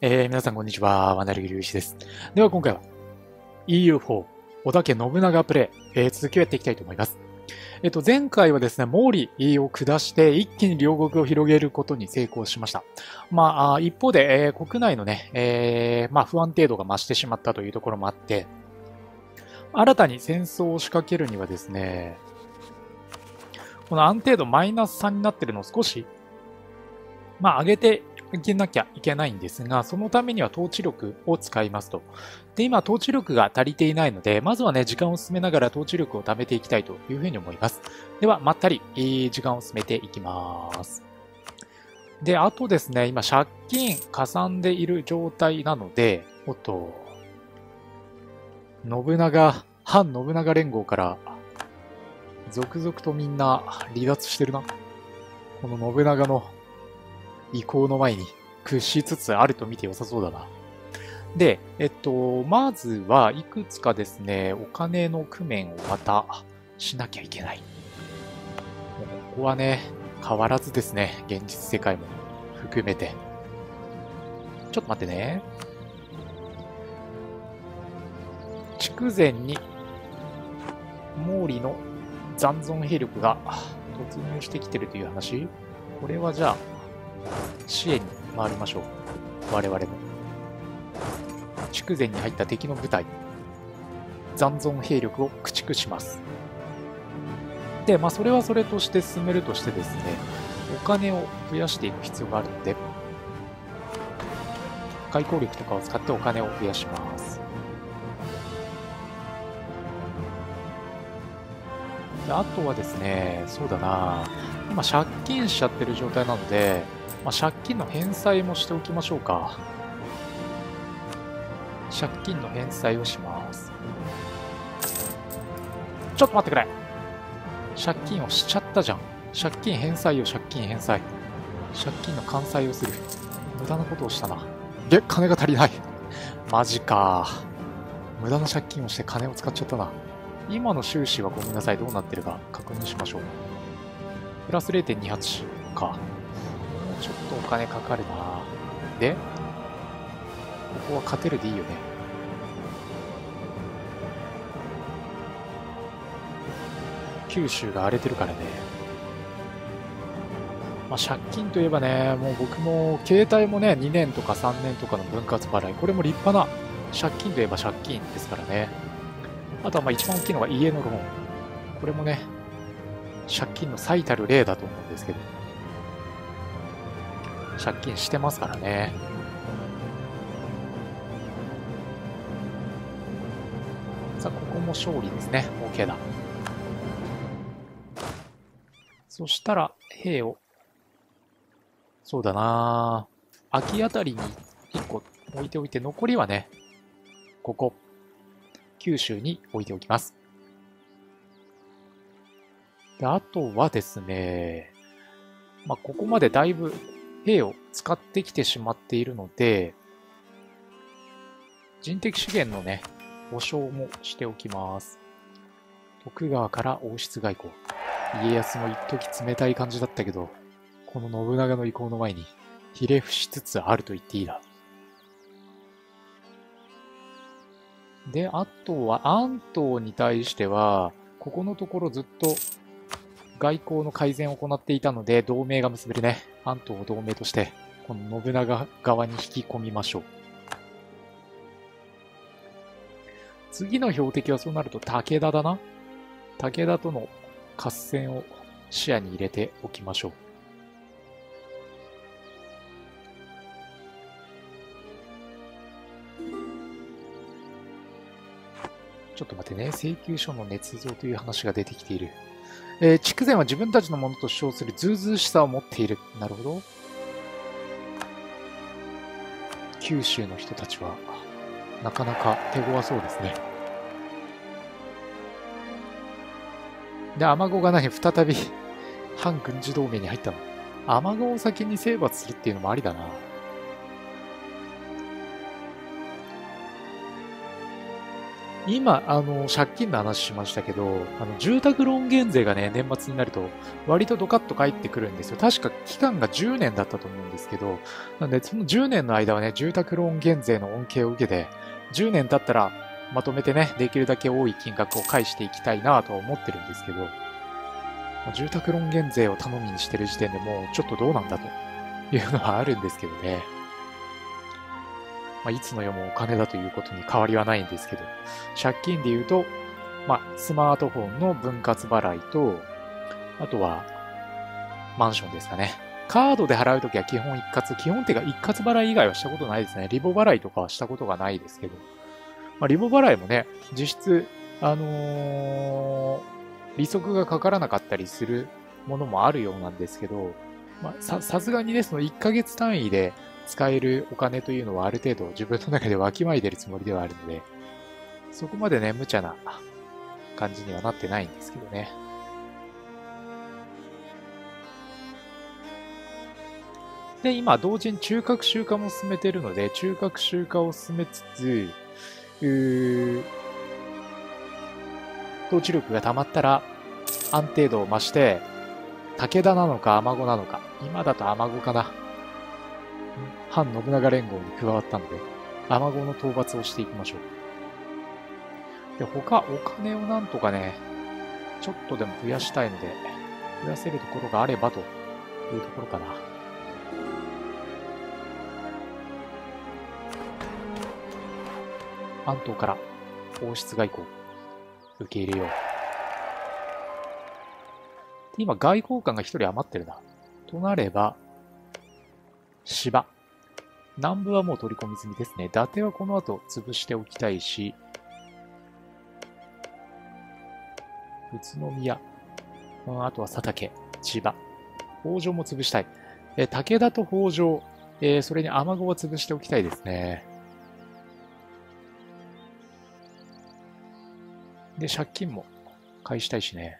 えー、皆さんこんにちは、ワナリギリウシです。では今回は EU4 小田家信長プレイ、えー、続きをやっていきたいと思います。えっ、と、前回はですね、毛利を下して一気に両国を広げることに成功しました。まあ、一方で、えー、国内のね、えー、まあ不安程度が増してしまったというところもあって、新たに戦争を仕掛けるにはですね、この安定度マイナス3になってるのを少し、まあ上げてけなきゃいけないんですが、そのためには統治力を使いますと。で、今、統治力が足りていないので、まずはね、時間を進めながら統治力を貯めていきたいというふうに思います。では、まったり、時間を進めていきます。で、あとですね、今、借金かさんでいる状態なので、おっと、信長、反信長連合から、続々とみんな離脱してるな。この信長の移行の前に屈しつつあると見て良さそうだな。で、えっと、まずはいくつかですね、お金の工面をまたしなきゃいけない。ここはね、変わらずですね、現実世界も含めて。ちょっと待ってね。筑前に毛利の残存兵力が突入してきてるという話？これはじゃあ、支援に回りましょう。我々も。筑前に入った敵の部隊、残存兵力を駆逐します。で、まあ、それはそれとして進めるとしてですね、お金を増やしていく必要があるので、外交力とかを使ってお金を増やします。であとはですね、そうだな、今借金しちゃってる状態なので、まあ、借金の返済もしておきましょうか。借金の返済をします。ちょっと待ってくれ借金をしちゃったじゃん。借金返済よ、借金返済。借金の完済をする。無駄なことをしたな。で、金が足りない。マジか。無駄な借金をして金を使っちゃったな。今の収支はごめんなさい。どうなってるか確認しましょう。プラス0.28か。ちょっとお金かかるなで、ここは勝てるでいいよね。九州が荒れてるからね。まあ、借金といえばね、もう僕も携帯もね、2年とか3年とかの分割払い、これも立派な借金といえば借金ですからね。あとはまあ一番大きいのが家のローン。これもね、借金の最たる例だと思うんですけど。借金してますからね。さあ、ここも勝利ですね。OK だ。そしたら、兵を、そうだな秋あたりに1個置いておいて、残りはね、ここ、九州に置いておきます。であとはですね、まあ、ここまでだいぶ兵を使ってきてしまっているので、人的資源のね、保証もしておきます。徳川から王室外交。家康も一時冷たい感じだったけど、この信長の意向の前に、ひれ伏しつつあると言っていいだ。で、あとは、安東に対しては、ここのところずっと外交の改善を行っていたので、同盟が結べるね。関東を同盟として、この信長側に引き込みましょう。次の標的はそうなると武田だな。武田との合戦を視野に入れておきましょう。ちょっと待ってね。請求書の捏造という話が出てきている。えー、筑前は自分たちのものと主張するずうずうしさを持っている。なるほど。九州の人たちは、なかなか手強そうですね。で、アマゴが何再び反軍事同盟に入ったのアマゴを先に征伐するっていうのもありだな。今、あの、借金の話しましたけど、あの、住宅ローン減税がね、年末になると、割とドカッと返ってくるんですよ。確か期間が10年だったと思うんですけど、なんで、その10年の間はね、住宅ローン減税の恩恵を受けて、10年経ったら、まとめてね、できるだけ多い金額を返していきたいなとは思ってるんですけど、住宅ローン減税を頼みにしてる時点でもうちょっとどうなんだというのはあるんですけどね。まあ、いつの世もお金だということに変わりはないんですけど、借金で言うと、まあ、スマートフォンの分割払いと、あとは、マンションですかね。カードで払うときは基本一括、基本っていうか一括払い以外はしたことないですね。リボ払いとかはしたことがないですけど。まあ、リボ払いもね、実質、あのー、利息がかからなかったりするものもあるようなんですけど、まあ、さ、さすがにね、その1ヶ月単位で使えるお金というのはある程度自分の中でわきまいてるつもりではあるので、そこまでね、無茶な感じにはなってないんですけどね。で、今、同時に中核集化も進めてるので、中核集化を進めつつ、うー統治力が溜まったら、安定度を増して、武田なのか天子なのか。今だと天子かな。反信長連合に加わったので、天子の討伐をしていきましょう。で、他、お金をなんとかね、ちょっとでも増やしたいので、増やせるところがあればというところかな。安東から王室外交、受け入れよう。今、外交官が一人余ってるな。となれば、芝。南部はもう取り込み済みですね。伊達はこの後潰しておきたいし、宇都宮、うん、あとは佐竹、千葉。北条も潰したい。え武田と北条、えー、それに雨子は潰しておきたいですね。で、借金も返したいしね。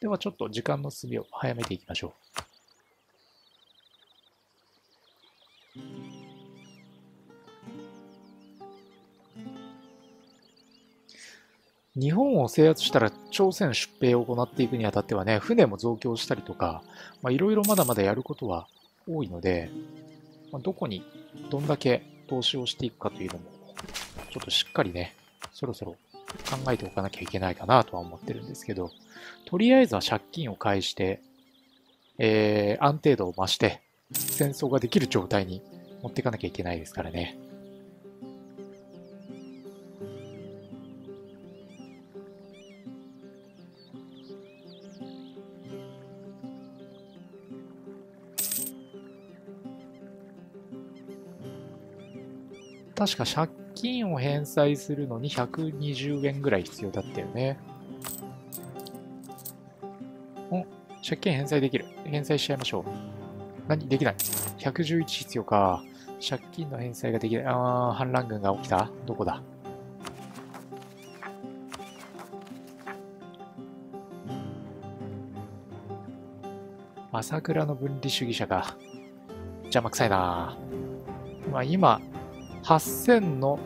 ではちょっと時間の進みを早めていきましょう。本を制圧したら朝鮮出兵を行っていくにあたってはね、船も増強したりとか、いろいろまだまだやることは多いので、まあ、どこにどんだけ投資をしていくかというのも、ちょっとしっかりね、そろそろ考えておかなきゃいけないかなとは思ってるんですけど、とりあえずは借金を返して、えー、安定度を増して、戦争ができる状態に持っていかなきゃいけないですからね。確か借金を返済するのに120円ぐらい必要だったよね。お、借金返済できる。返済しちゃいましょう。何？できない。111必要か。借金の返済ができない。あー、反乱軍が起きたどこだ？朝倉の分離主義者が邪魔くさいなまあ今、8000の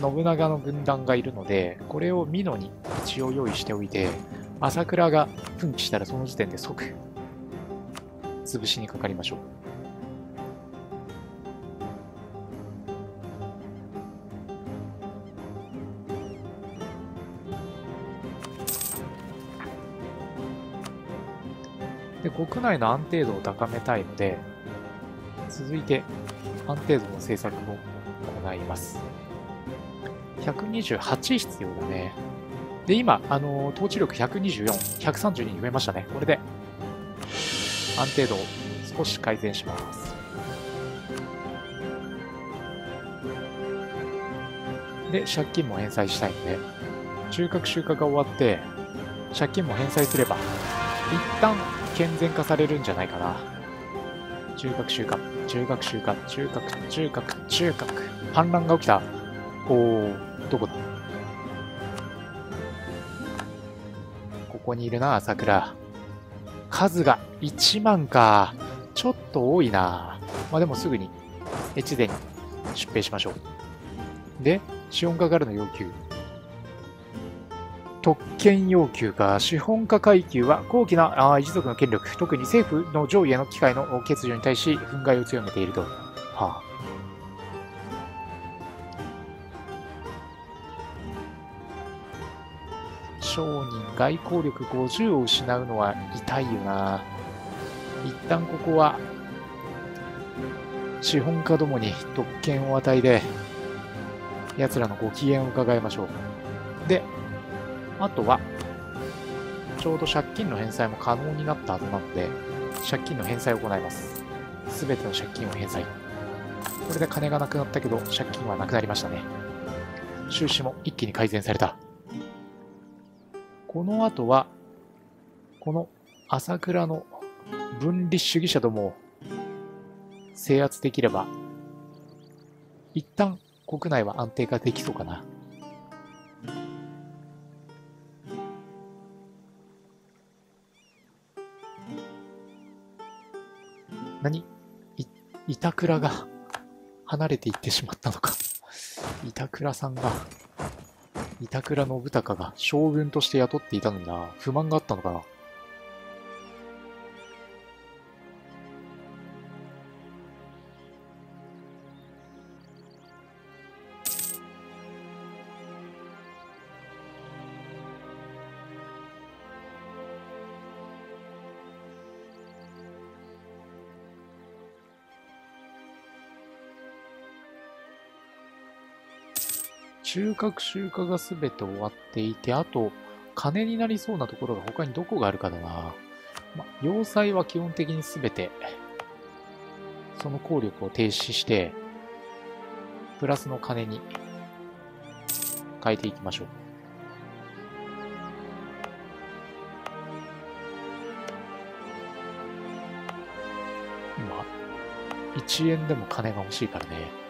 信長の軍団がいるので、これを美濃に一応用意しておいて、朝倉が奮起したらその時点で即、潰しにかかりましょう。で、国内の安定度を高めたいので、続いて安定度の政策を行います。128必要だね。で、今、あのー、統治力124、130に増えましたね。これで、安定度を少し改善します。で、借金も返済したいので、中核集荷が終わって、借金も返済すれば、一旦健全化されるんじゃないかな。中核集荷。中学習か、中学、中学、中学。反乱が起きた。おー、どこ？だここにいるな、桜。数が1万か。ちょっと多いな。まあでもすぐに越前に出兵しましょう。で、資本家からの要求。特権要求か、資本家階級は高貴な一族の権力、特に政府の上位への機会の欠如に対し憤慨を強めていると。はあ商人、外交力50を失うのは痛いよな。一旦ここは、資本家どもに特権を与えて、奴らのご機嫌を伺いましょう。で、あとは、ちょうど借金の返済も可能になった後なので、借金の返済を行います。すべての借金を返済。これで金がなくなったけど、借金はなくなりましたね。収支も一気に改善された。この後は、この朝倉の分離主義者どもを制圧できれば、一旦国内は安定化できそうかな。何？い、板倉が離れていってしまったのか。板倉さんが、板倉信孝が将軍として雇っていたのにな、不満があったのかな。収穫収穫が全て終わっていて、あと、金になりそうなところが他にどこがあるかだな。ま、要塞は基本的に全て、その効力を停止して、プラスの金に変えていきましょう。今、1円でも金が欲しいからね。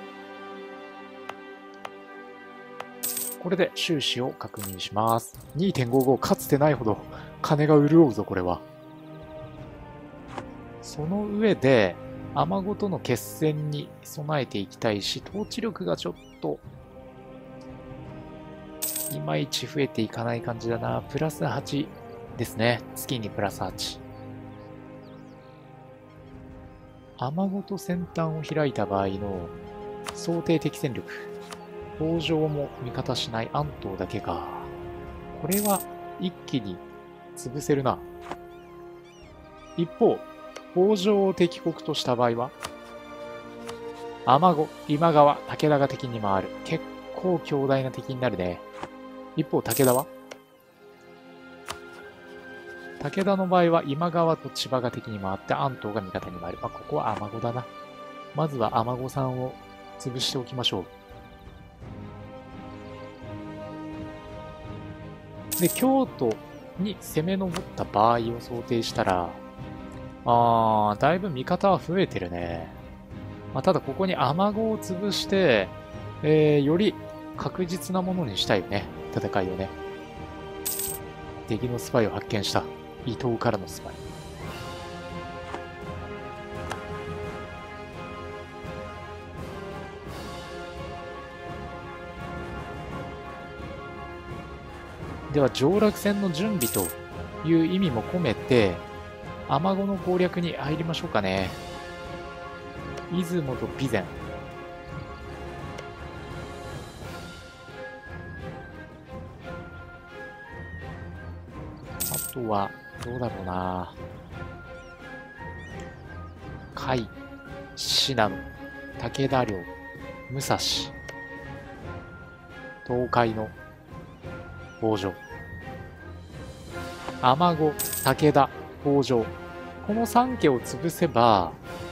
これで収支を確認します。2.55かつてないほど金が潤うぞ、これは。その上で、アマゴとの決戦に備えていきたいし、統治力がちょっと、いまいち増えていかない感じだな。プラス8ですね。月にプラス8。アマゴと先端を開いた場合の想定的戦力。北条も味方しない安藤だけか。これは一気に潰せるな。一方、北条を敵国とした場合は、天子、今川、武田が敵に回る。結構強大な敵になるね。一方、武田は？武田の場合は今川と千葉が敵に回って安藤が味方に回る。まあ、ここは天子だな。まずは天子さんを潰しておきましょう。で、京都に攻め上った場合を想定したら、あー、だいぶ味方は増えてるね。まあ、ただここに雨子を潰して、えー、より確実なものにしたいよね。戦いをね。敵のスパイを発見した。伊藤からのスパイ。では上洛戦の準備という意味も込めて、雨子の攻略に入りましょうかね。出雲と備前。あとは、どうだろうな。甲斐、信濃、武田領、武蔵、東海の北条。天子、武田、北条。この3家を潰せば、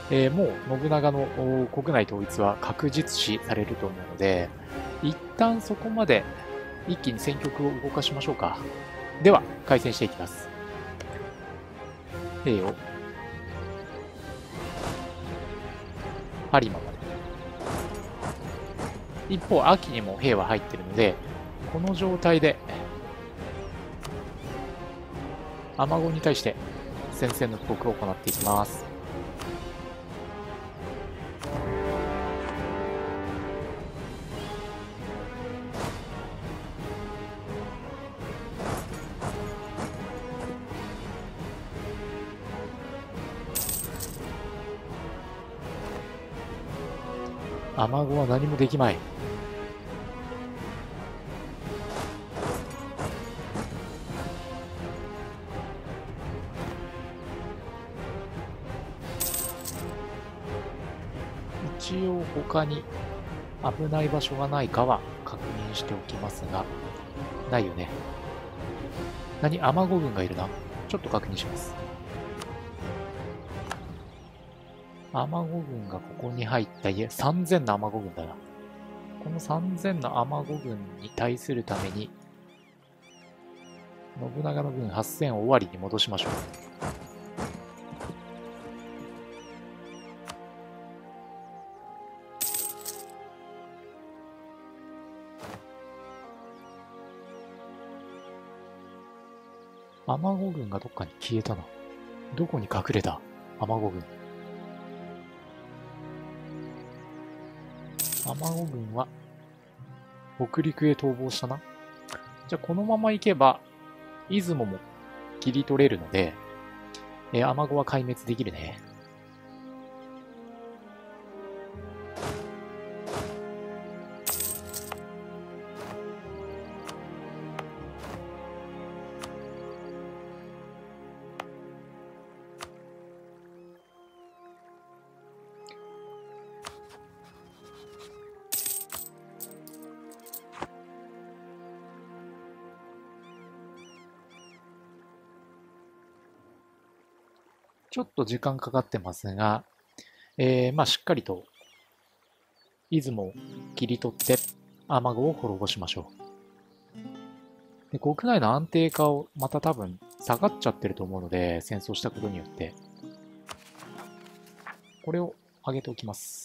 えー、もう信長の国内統一は確実視されると思うので、一旦そこまで一気に戦局を動かしましょうか。では、開戦していきます。兵を、有馬まで。一方、秋にも兵は入ってるので、この状態でアマゴに対して先生の布告を行っていきます。アマゴは何もできまい。他に危ない場所がないかは確認しておきますが、ないよね。何？アマゴ軍がいるな。ちょっと確認します。アマゴ軍がここに入った家、3000のアマゴ軍だな。この3000のアマゴ軍に対するために、信長の軍8000を終わりに戻しましょう。アマゴ軍がどっかに消えたな。どこに隠れた？アマゴ軍。アマゴ軍は、北陸へ逃亡したな。じゃあこのまま行けば、出雲も切り取れるので、えー、アマゴは壊滅できるね。ちょっと時間かかってますが、えー、まあしっかりと出雲を切り取って雨具を滅ぼしましょう。で国内の安定化をまた多分下がっちゃってると思うので、戦争したことによって。これを上げておきます。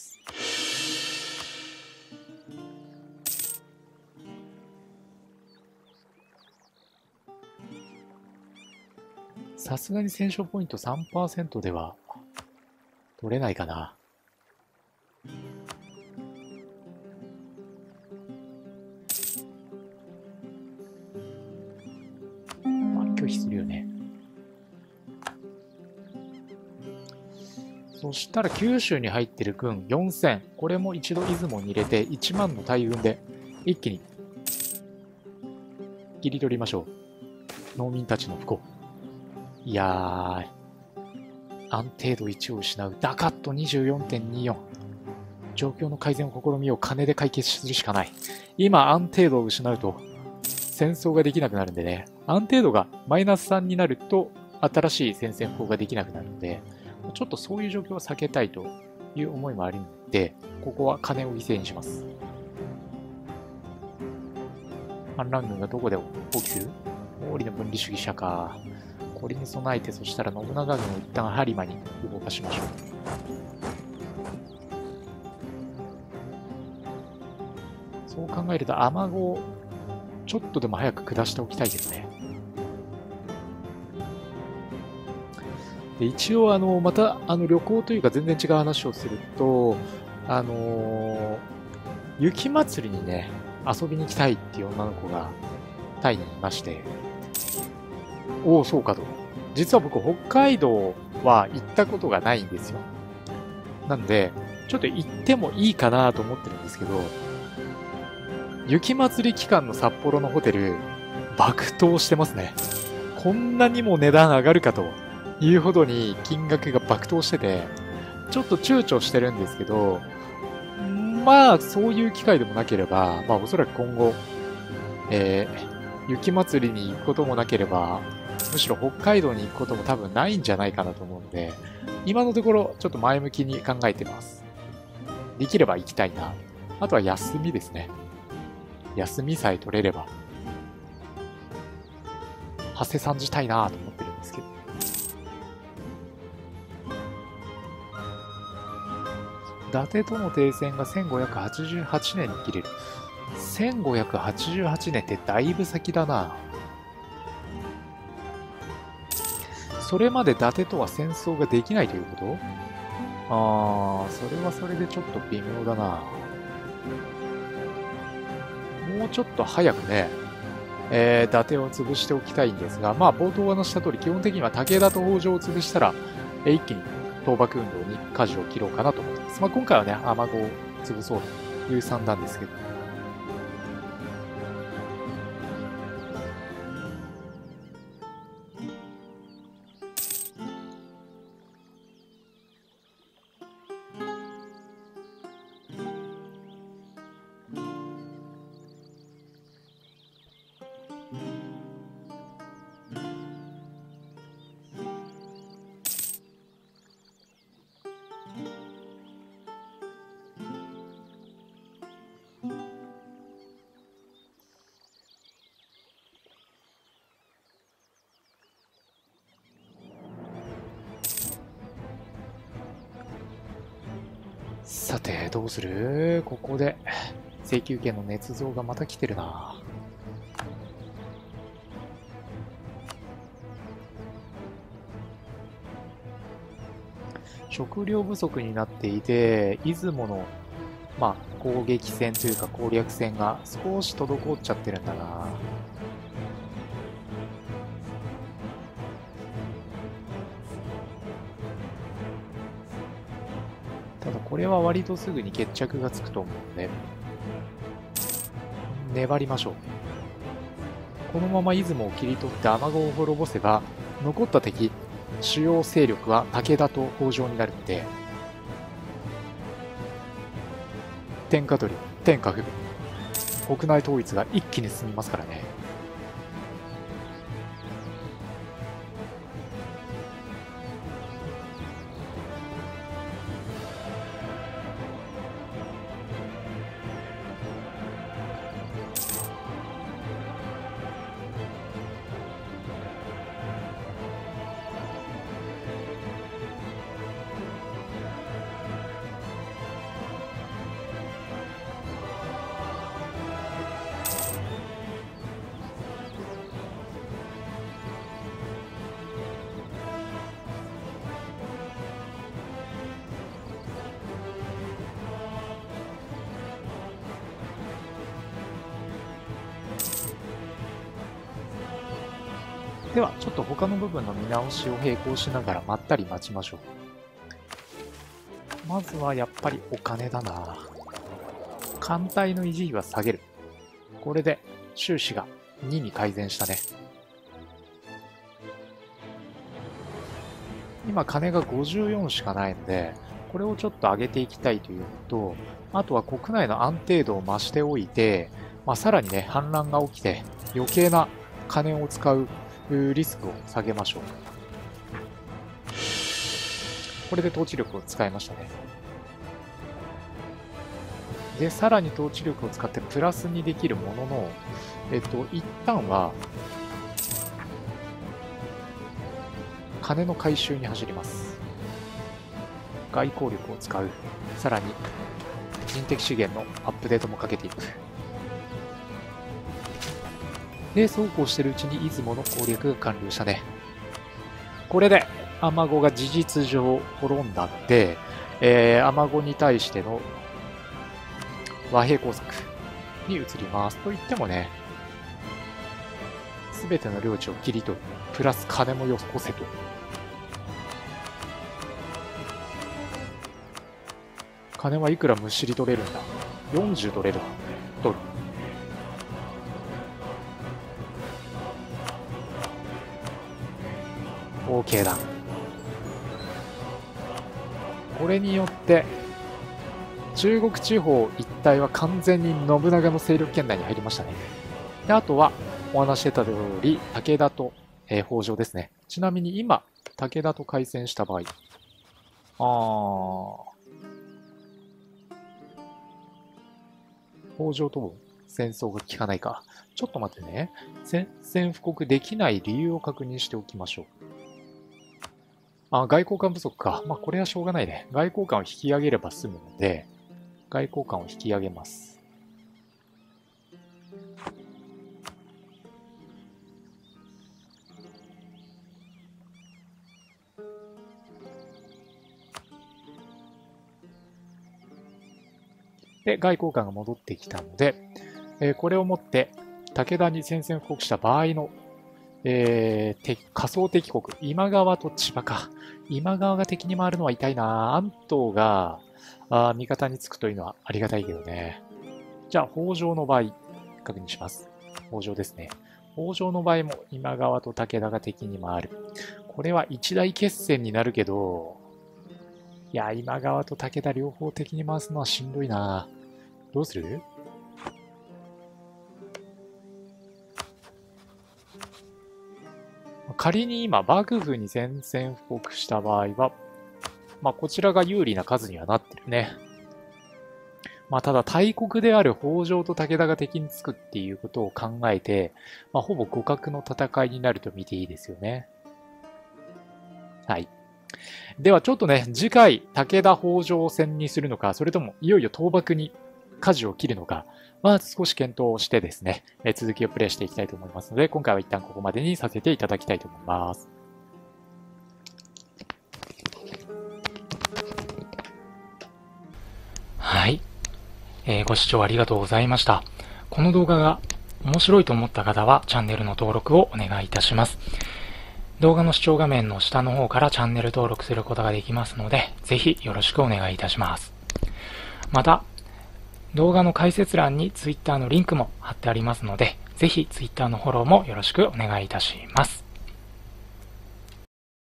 さすがに戦勝ポイント3%では取れないかな。まあ、拒否するよね。そしたら九州に入ってる軍4000。これも一度出雲に入れて1万の大軍で一気に切り取りましょう。農民たちの不幸。いやー、安定度1を失う。ダカット24.24。状況の改善を試みよう。金で解決するしかない。今、安定度を失うと、戦争ができなくなるんでね。安定度がマイナス3になると、新しい戦布告ができなくなるので、ちょっとそういう状況を避けたいという思いもあるので、ここは金を犠牲にします。反乱軍がどこで放棄する？毛利の分離主義者か。これに備えて、そしたら信長軍を一旦播磨に動かしましょう。そう考えると、アマゴをちょっとでも早く下しておきたいですね。で一応、あの、また、あの、旅行というか全然違う話をすると、あのー、雪祭りにね、遊びに行きたいっていう女の子がタイにいまして、おお、そうかと。実は僕、北海道は行ったことがないんですよ。なんで、ちょっと行ってもいいかなと思ってるんですけど、雪祭り期間の札幌のホテル、爆投してますね。こんなにも値段上がるかというほどに金額が爆投してて、ちょっと躊躇してるんですけど、まあ、そういう機会でもなければ、まあ、おそらく今後、えー、雪祭りに行くこともなければ、むしろ北海道に行くことも多分ないんじゃないかなと思うので、今のところちょっと前向きに考えてます。できれば行きたいな。あとは休みですね。休みさえ取れれば、発生さんじたいなと思ってるんですけど。伊達との停戦が1588年に切れる。1588年ってだいぶ先だな。それまで伊達とは戦争ができないということ？ああ、それはそれでちょっと微妙だな。もうちょっと早くね、えー、伊達を潰しておきたいんですが、まあ冒頭話した通り、基本的には武田と北条を潰したら、えー、一気に倒幕運動に舵を切ろうかなと思ってます。まあ今回はね、アマゴを潰そうという算段ですけど。さて、どうする？ここで、請求権の捏造がまた来てるな。食料不足になっていて、出雲の、まあ、攻撃戦というか攻略戦が少し滞っちゃってるんだな。れは割とすぐに決着がつくと思うんで、粘りましょう。このまま出雲を切り取って雨子を滅ぼせば、残った敵、主要勢力は武田と北条になるんで、天下取り、天下不武、国内統一が一気に進みますからね。では、ちょっと他の部分の見直しを並行しながらまったり待ちましょう。まずはやっぱりお金だな。艦隊の維持費は下げる。これで収支が2に改善したね。今金が54しかないので、これをちょっと上げていきたいというのと、あとは国内の安定度を増しておいて、まあ、さらにね、反乱が起きて余計な金を使うリスクを下げましょう。これで統治力を使いましたね。で、さらに統治力を使ってプラスにできるものの、えっと、一旦は、金の回収に走ります。外交力を使う。さらに、人的資源のアップデートもかけていく。で、そうこうしてるうちに出雲の攻略が完了したね。これで、アマゴが事実上滅んだんで、えー、アマゴに対しての和平工作に移ります。と言ってもね、すべての領地を切り取る。プラス金もよこせと。金はいくらむしり取れるんだ ?40 取れる。取だ。これによって、中国地方一帯は完全に信長の勢力圏内に入りましたね。で、あとは、お話してた通り、武田と、えー、北条ですね。ちなみに今、武田と開戦した場合、あー、北条とも戦争が効かないか。ちょっと待ってね。宣戦布告できない理由を確認しておきましょう。あ、外交官不足か。まあ、これはしょうがないね。外交官を引き上げれば済むので、外交官を引き上げます。で、外交官が戻ってきたので、えー、これをもって、武田に宣戦布告した場合のえー、仮想敵国、今川と千葉か。今川が敵に回るのは痛いな。安藤が、あ味方につくというのはありがたいけどね。じゃあ、北条の場合、確認します。北条ですね。北条の場合も今川と武田が敵に回る。これは一大決戦になるけど、いや、今川と武田両方敵に回すのはしんどいな。どうする？仮に今、幕府に宣戦布告した場合は、まあ、こちらが有利な数にはなってるね。まあ、ただ大国である北条と武田が敵につくっていうことを考えて、まあ、ほぼ互角の戦いになると見ていいですよね。はい。ではちょっとね、次回、武田北条戦にするのか、それともいよいよ倒幕に舵を切るのか、まあ少し検討してですね、え続きをプレイしていきたいと思いますので、今回は一旦ここまでにさせていただきたいと思います。はい。えー、ご視聴ありがとうございました。この動画が面白いと思った方はチャンネルの登録をお願いいたします。動画の視聴画面の下の方からチャンネル登録することができますので、ぜひよろしくお願いいたします。また、動画の解説欄に Twitter のリンクも貼ってありますので、ぜひ Twitter のフォローもよろしくお願いいたします。